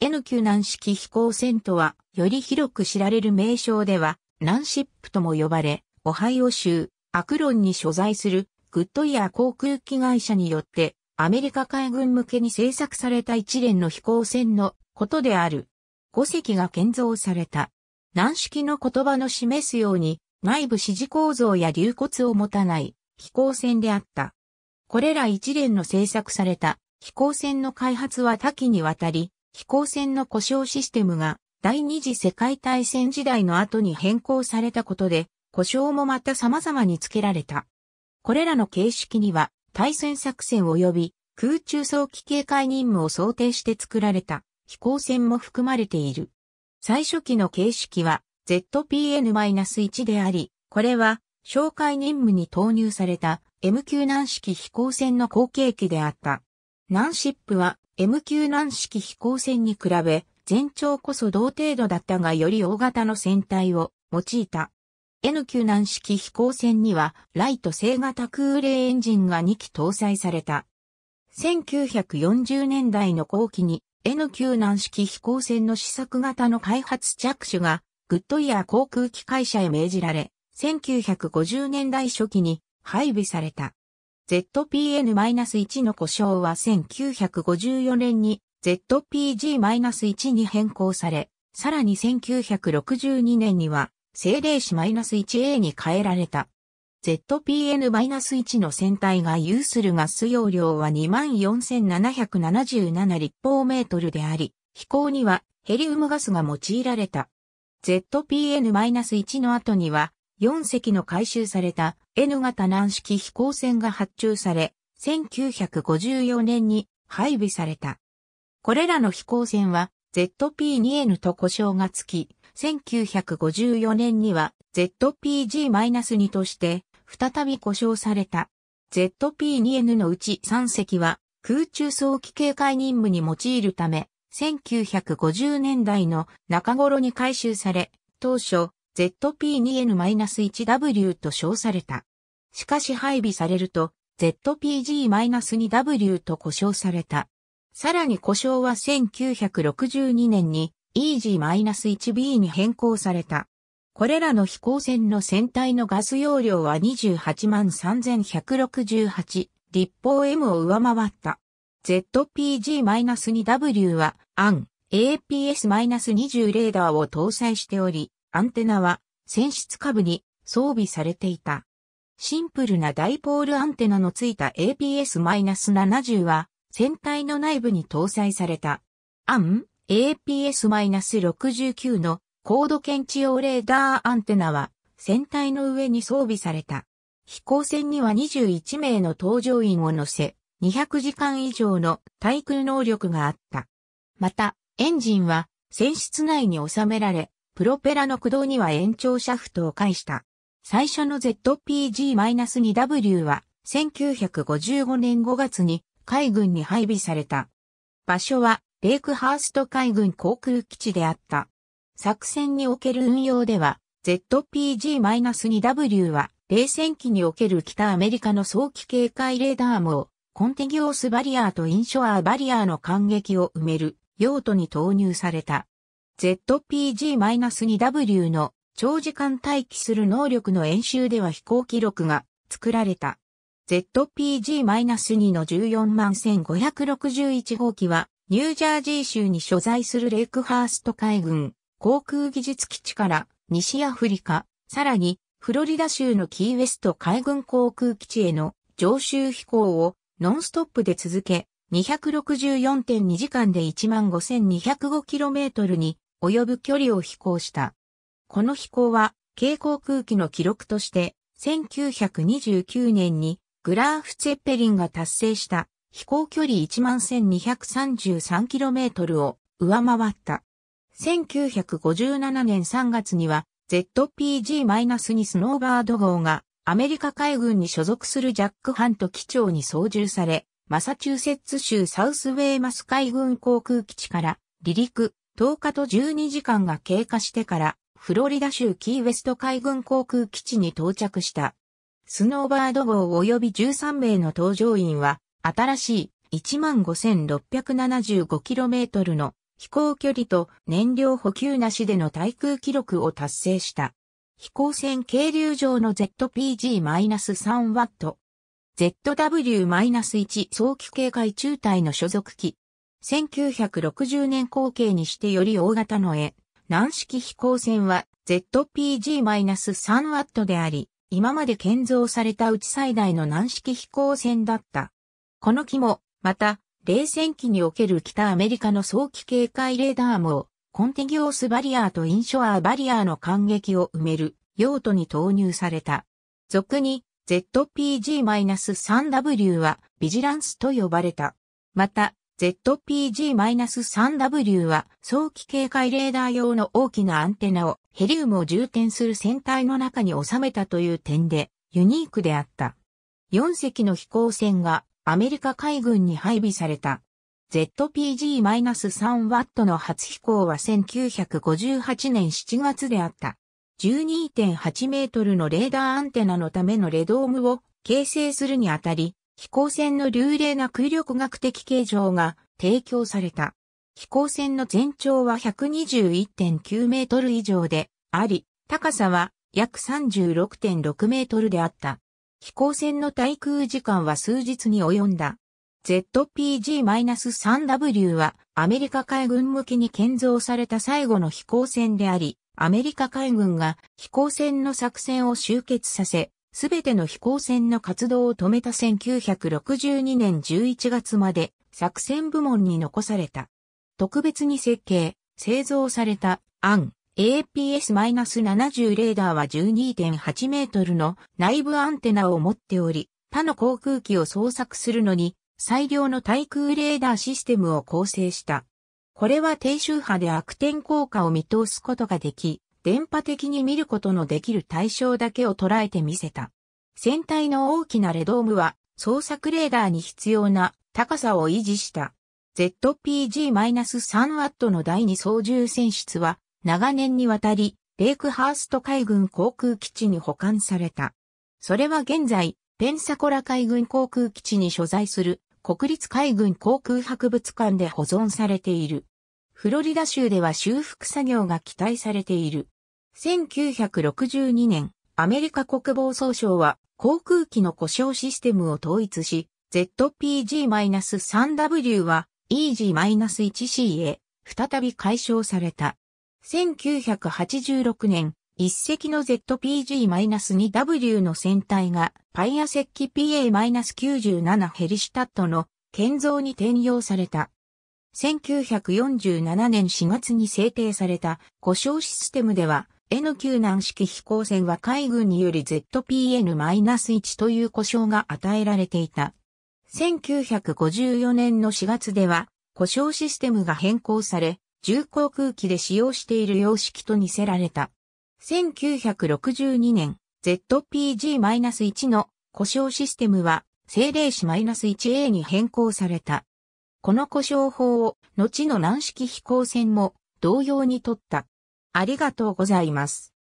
N 級南式飛行船とは、より広く知られる名称では、ナンシップとも呼ばれ、オハイオ州、アクロンに所在する、グッドイヤー航空機会社によって、アメリカ海軍向けに製作された一連の飛行船のことである。5隻が建造された。軟式の言葉の示すように、内部指示構造や流骨を持たない飛行船であった。これら一連の製作された飛行船の開発は多岐にわたり、飛行船の故障システムが第二次世界大戦時代の後に変更されたことで、故障もまた様々に付けられた。これらの形式には、対戦作戦及び空中早期警戒任務を想定して作られた飛行船も含まれている。最初期の形式は ZPN-1 であり、これは哨戒任務に投入された M 級軟式飛行船の後継機であった。ナンシップは M 級軟式飛行船に比べ全長こそ同程度だったがより大型の船体を用いた。N 級軟式飛行船にはライト星型空冷エンジンが2機搭載された。1940年代の後期に N 級軟式飛行船の試作型の開発着手がグッドイヤー航空機会社へ命じられ、1950年代初期に配備された。ZPN-1 の故障は1954年に ZPG-1 に変更され、さらに1962年には、政令市 -1A に変えられた。ZPN-1 の船体が有するガス容量は24,777立方メートルであり、飛行にはヘリウムガスが用いられた。ZPN-1 の後には、4隻の回収された N 型軟式飛行船が発注され、1954年に配備された。これらの飛行船は ZP2N と故障がつき、1954年には ZPG-2 として再び故障された。ZP2N のうち3隻は空中早期警戒任務に用いるため、1950年代の中頃に回収され、当初 ZP2N-1W と称された。しかし配備されると ZPG-2W と故障された。さらに故障は1962年に EG-1B に変更された。これらの飛行船の船体のガス容量は283,168立方 M を上回った。ZPG-2W は AN APS-20 レーダーを搭載しており、アンテナは船室下部に装備されていた。シンプルなダイポールアンテナのついた APS-70 は船体の内部に搭載された。アン APS-69 の高度検知用レーダーアンテナは船体の上に装備された。飛行船には21名の搭乗員を乗せ、200時間以上の対空能力があった。また、エンジンは船室内に収められ、プロペラの駆動には延長シャフトを介した。最初の ZPG-2W は1955年5月に海軍に配備された。場所はレイクハースト海軍航空基地であった。作戦における運用では ZPG-2W は冷戦期における北アメリカの早期警戒レーダー網コンテギオスバリアーとインショアーバリアーの間隙を埋める用途に投入された。ZPG-2W の長時間待機する能力の演習では飛行記録が作られた。ZPG-2 の141,561号機はニュージャージー州に所在するレイクハースト海軍航空技術基地から西アフリカ、さらにフロリダ州のキーウェスト海軍航空基地への常習飛行をノンストップで続け、264.2時間で 15,205km に及ぶ距離を飛行した。この飛行は、軽航空機の記録として、1929年にグラーフ・ツェッペリンが達成した飛行距離 11,233km を上回った。1957年3月には ZPG-2 スノーバード号がアメリカ海軍に所属するジャック・ハント機長に操縦され、マサチューセッツ州サウスウェーマス海軍航空基地から離陸、10日と12時間が経過してから、フロリダ州キーウェスト海軍航空基地に到着した。スノーバード号及び13名の搭乗員は、新しい 15,675km の飛行距離と燃料補給なしでの対空記録を達成した。飛行船軽流上の ZPG-3W。ZW-1 早期警戒中隊の所属機。1960年後継にしてより大型の絵。軟式飛行船は ZPG-3W であり、今まで建造されたうち最大の軟式飛行船だった。この機も、また、冷戦期における北アメリカの早期警戒レーダー網、コンテギオスバリアーとインショアーバリアーの間撃を埋める用途に投入された。俗に ZPG-3W はビジランスと呼ばれた。また、ZPG-3W は早期警戒レーダー用の大きなアンテナをヘリウムを充填する船体の中に収めたという点でユニークであった。4隻の飛行船がアメリカ海軍に配備された。ZPG-3W の初飛行は1958年7月であった。12.8メートルのレーダーアンテナのためのレドームを形成するにあたり、飛行船の流麗な空力学的形状が提供された。飛行船の全長は121.9メートル以上であり、高さは約36.6メートルであった。飛行船の対空時間は数日に及んだ。ZPG-3W はアメリカ海軍向けに建造された最後の飛行船であり、アメリカ海軍が飛行船の作戦を終結させ、すべての飛行船の活動を止めた1962年11月まで作戦部門に残された。特別に設計、製造されたアン APS-70 レーダーは12.8メートルの内部アンテナを持っており、他の航空機を捜索するのに最良の対空レーダーシステムを構成した。これは低周波で悪天効果を見通すことができ、電波的に見ることのできる対象だけを捉えてみせた。船体の大きなレドームは捜索レーダーに必要な高さを維持した。ZPG-3W の第二操縦船室は長年にわたり、レイクハースト海軍航空基地に保管された。それは現在、ペンサコラ海軍航空基地に所在する国立海軍航空博物館で保存されている。フロリダ州では修復作業が期待されている。1962年、アメリカ国防総省は航空機の故障システムを統一し、ZPG-3W は EG-1C へ再び解消された。1986年、一隻の ZPG-2W の船体がパイア石器 PA-97 ヘリシュタットの建造に転用された。1947年4月に制定された故障システムでは N9 難式飛行船は海軍により ZPN-1 という故障が与えられていた。1954年の4月では故障システムが変更され、重航空機で使用している様式と似せられた。1962年、ZPG-1 の故障システムは、政令市 -1A に変更された。この故障法を、後の軟式飛行船も同様に取った。ありがとうございます。